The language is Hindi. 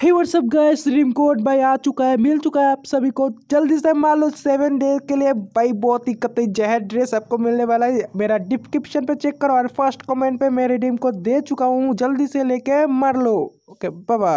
Hey what's up guys supreme court भाई आ चुका है, मिल चुका है आप सभी को। जल्दी से मान लो सेवन डेज़ के लिए भाई बहुत ही कतई जहर ड्रेस आपको मिलने वाला है। मेरा डिस्क्रिप्शन पे चेक करो और फ़र्स्ट कमेंट पे मैं रिडीम को दे चुका हूँ। जल्दी से लेके मर लो। ओके बाबा